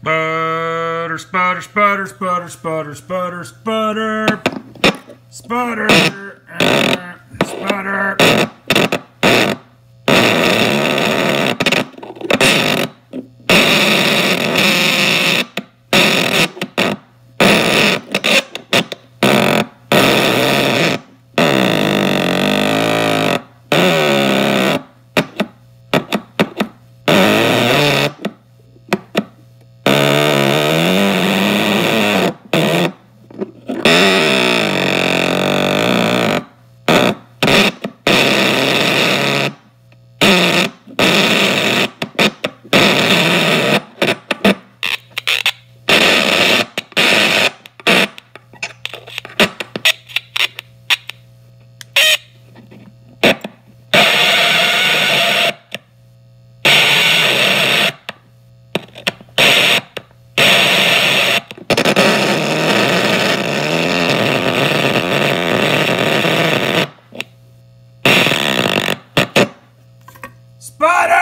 Sputter, sputter, sputter, sputter, sputter, sputter, sputter, sputter. Friday!